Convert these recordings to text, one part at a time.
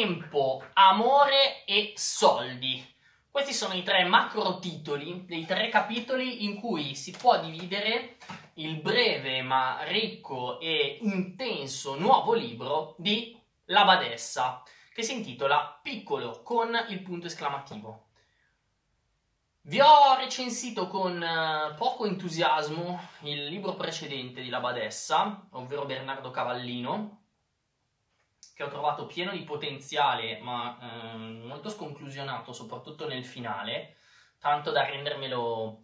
tempo, amore e soldi. Questi sono i tre macro titoli dei tre capitoli in cui si può dividere il breve ma ricco e intenso nuovo libro di La Badessa, che si intitola Piccolo con il punto esclamativo. Vi ho recensito con eh, poco entusiasmo il libro precedente di La Badessa, ovvero Bernardo Cavallino, che ho trovato pieno di potenziale, ma eh, molto sconclusionato, soprattutto nel finale, tanto da rendermelo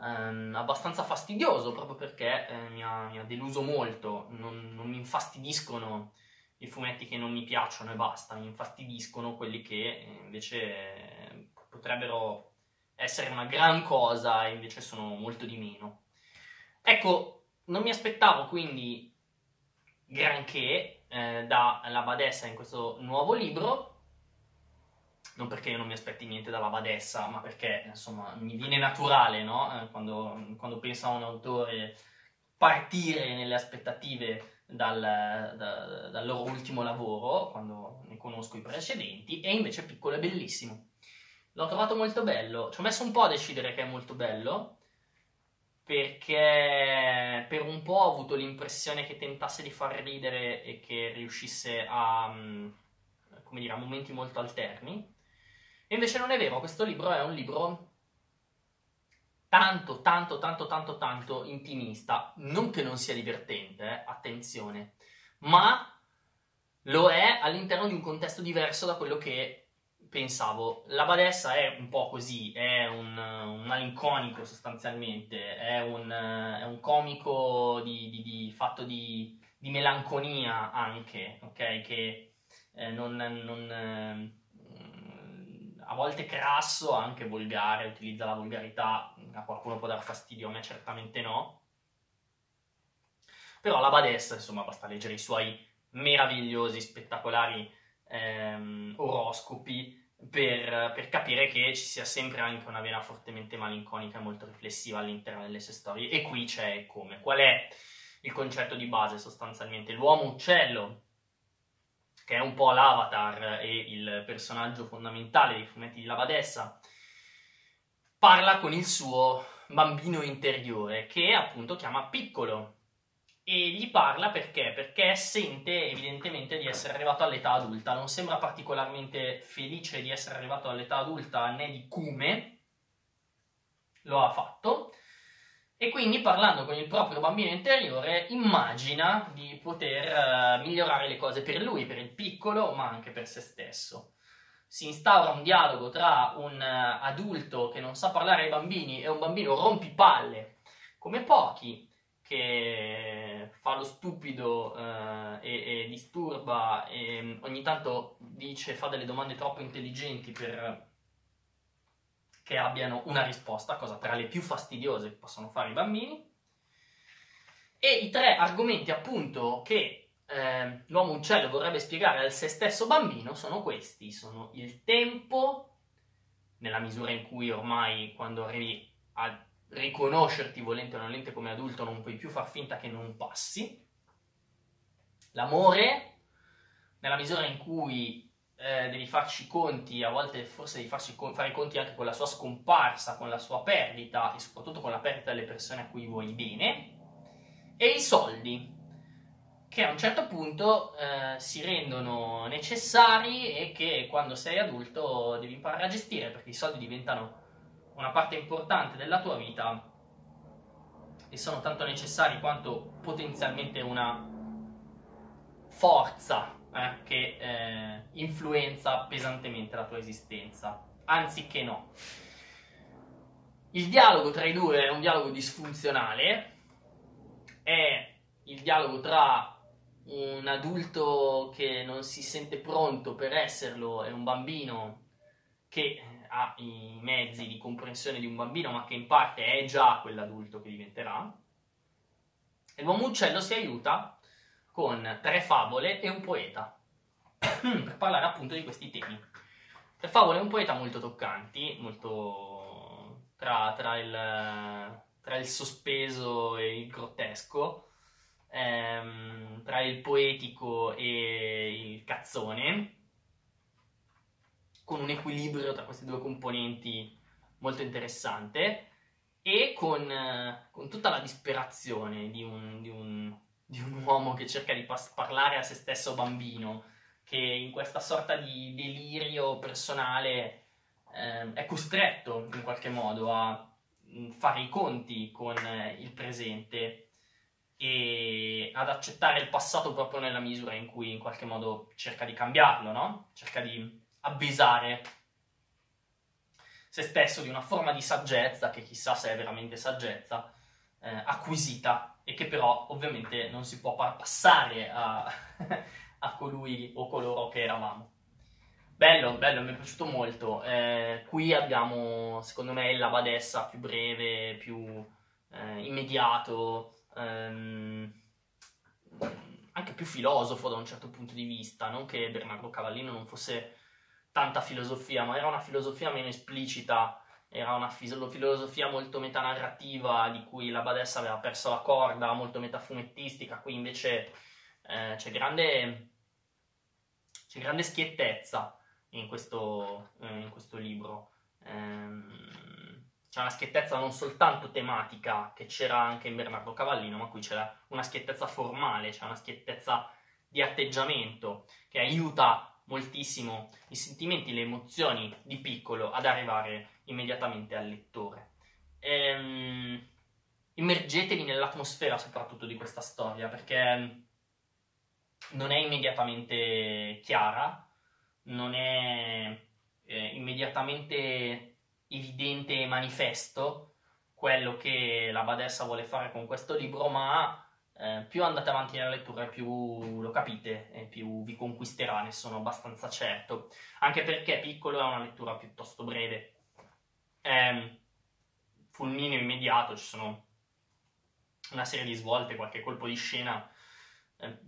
eh, abbastanza fastidioso, proprio perché eh, mi, ha, mi, ha, deluso molto. Non, non, mi infastidiscono i fumetti che non mi piacciono e basta, mi infastidiscono quelli che eh, invece potrebbero essere una gran cosa e invece sono molto di meno. Ecco, non mi aspettavo quindi granché eh, dalla badessa in questo nuovo libro, non perché io non mi aspetti niente dalla badessa, ma perché insomma mi viene naturale, no? Eh, quando, quando penso a un autore partire nelle aspettative dal, da, dal loro ultimo lavoro, quando ne conosco i precedenti, e invece piccolo e bellissimo. L'ho trovato molto bello, ci ho messo un po' a decidere che è molto bello, perché per un po' ho avuto l'impressione che tentasse di far ridere e che riuscisse a, mm, come dire, a momenti molto alterni. E invece non è vero, questo libro è un libro tanto, tanto, tanto, tanto, tanto intimista. Non che non sia divertente, eh, attenzione, ma lo è all'interno di un contesto diverso da quello che pensavo, la Badessa è un po' così, è un, un malinconico sostanzialmente, è un, è un comico di, di, di fatto di, di, melanconia anche, ok? Che eh, non, non eh, a volte crasso, anche volgare, utilizza la volgarità, a qualcuno può dar fastidio, a me certamente no. Però la Badessa, insomma, basta leggere i suoi meravigliosi, spettacolari ehm, oroscopi per, per, capire che ci sia sempre anche una vena fortemente malinconica e molto riflessiva all'interno delle sue storie. E qui c'è come. Qual è il concetto di base sostanzialmente? L'uomo uccello, che è un po' l'avatar e il personaggio fondamentale dei fumetti di Lavadessa, parla con il suo bambino interiore, che appunto chiama piccolo e gli parla perché? Perché sente evidentemente di essere arrivato all'età adulta, non sembra particolarmente felice di essere arrivato all'età adulta né di come lo ha fatto e quindi parlando con il proprio bambino interiore immagina di poter uh, migliorare le cose per lui, per il piccolo, ma anche per se stesso. Si instaura un dialogo tra un uh, adulto che non sa parlare ai bambini e un bambino rompipalle come pochi che fa lo stupido eh, e, e, disturba e mm, ogni tanto dice, fa delle domande troppo intelligenti per che abbiano una risposta, cosa tra le più fastidiose che possono fare i bambini. E i tre argomenti appunto che eh, l'uomo uccello vorrebbe spiegare al se stesso bambino sono questi, sono il tempo, nella misura in cui ormai quando arrivi a riconoscerti volente o nolente come adulto, non puoi più far finta che non passi. L'amore, nella misura in cui eh, devi farci i conti, a volte forse devi farci, fare i conti anche con la sua scomparsa, con la sua perdita e soprattutto con la perdita delle persone a cui vuoi bene. E i soldi, che a un certo punto eh, si rendono necessari e che quando sei adulto devi imparare a gestire perché i soldi diventano una parte importante della tua vita e sono tanto necessari quanto potenzialmente una forza eh, che eh, influenza pesantemente la tua esistenza, anziché no. Il dialogo tra i due è un dialogo disfunzionale, è il dialogo tra un adulto che non si sente pronto per esserlo e un bambino che ha i mezzi di comprensione di un bambino, ma che in parte è già quell'adulto che diventerà. E l'uomo uccello si aiuta con tre favole e un poeta per parlare appunto di questi temi. Tre favole e un poeta molto toccanti, molto tra, tra, il, tra il, sospeso e il grottesco, ehm, tra il poetico e il cazzone con un equilibrio tra queste due componenti molto interessante e con, eh, con tutta la disperazione di un, di, un, di un, uomo che cerca di pas- parlare a se stesso bambino, che in questa sorta di delirio personale eh, è costretto in qualche modo a mm, fare i conti con eh, il presente e ad accettare il passato proprio nella misura in cui in qualche modo cerca di cambiarlo, no? Cerca di avvisare se stesso di una forma di saggezza che chissà se è veramente saggezza eh, acquisita e che però ovviamente non si può passare a, a colui o coloro che eravamo. Bello, bello, mi è piaciuto molto. Eh, qui abbiamo, secondo me, la badessa più breve, più eh, immediato, ehm, anche più filosofo da un certo punto di vista. Non che Bernardo Cavallino non fosse tanta filosofia, ma era una filosofia meno esplicita, era una filosofia molto metanarrativa di cui la badessa aveva perso la corda, molto metafumettistica. Qui invece eh, c'è grande, c'è grande schiettezza in questo, eh, in questo libro. Ehm, c'è una schiettezza non soltanto tematica che c'era anche in Bernardo Cavallino, ma qui c'è una schiettezza formale, c'è una schiettezza di atteggiamento che aiuta moltissimo i sentimenti, le emozioni di piccolo ad arrivare immediatamente al lettore. Ehm, immergetevi nell'atmosfera soprattutto di questa storia perché non è immediatamente chiara, non è eh, immediatamente evidente e manifesto quello che la badessa vuole fare con questo libro, ma eh, più andate avanti nella lettura più lo capite e più vi conquisterà, ne sono abbastanza certo. Anche perché Piccolo è una lettura piuttosto breve. È fulmineo immediato, ci sono una serie di svolte, qualche colpo di scena. Eh,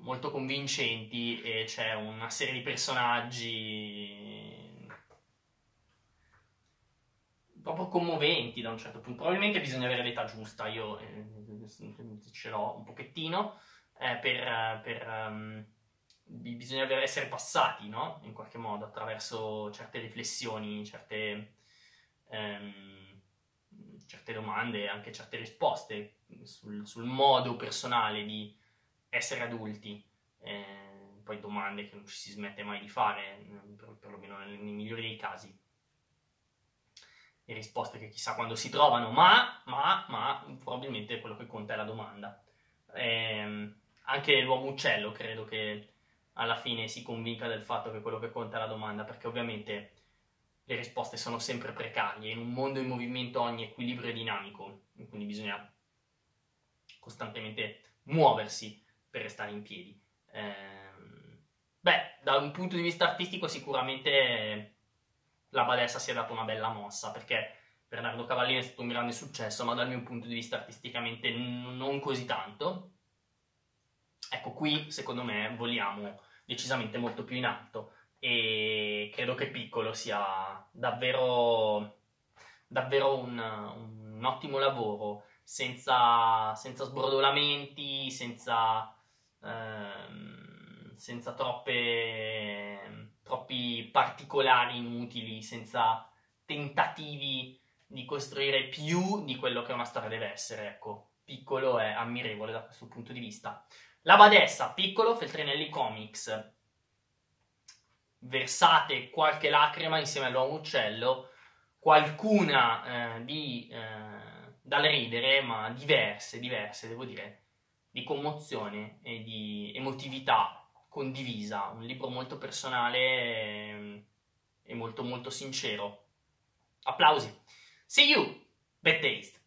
molto convincenti e c'è una serie di personaggi proprio commoventi da un certo punto. Probabilmente bisogna avere l'età giusta, io eh, ce l'ho un pochettino, eh, per, per um, bisogna essere passati, no? In qualche modo, attraverso certe riflessioni, certe, um, certe domande, anche certe risposte sul, sul modo personale di essere adulti, eh, poi domande che non ci si smette mai di fare, per, perlomeno nei migliori dei casi, e risposte che chissà quando si trovano, ma, ma, ma probabilmente quello che conta è la domanda. Eh, anche l'uomo uccello credo che alla fine si convinca del fatto che quello che conta è la domanda, perché ovviamente le risposte sono sempre precarie, in un mondo in movimento ogni equilibrio è dinamico, quindi bisogna costantemente muoversi per restare in piedi. Eh, beh, da un punto di vista artistico sicuramente la Badessa si è data una bella mossa, perché Bernardo Cavallini è stato un grande successo, ma dal mio punto di vista artisticamente n- non così tanto. Ecco, qui secondo me voliamo decisamente molto più in alto e credo che Piccolo sia davvero, davvero un, un ottimo lavoro, senza, senza sbrodolamenti, senza ehm, senza troppe, troppi particolari inutili, senza tentativi di costruire più di quello che una storia deve essere. Ecco, piccolo è ammirevole da questo punto di vista. La Badessa, piccolo, Feltrinelli Comics. Versate qualche lacrima insieme all'uomo uccello, qualcuna eh, di, eh, dal ridere, ma diverse, diverse, devo dire di commozione e di emotività condivisa, un libro molto personale e, molto molto sincero. Applausi. See you, bad taste.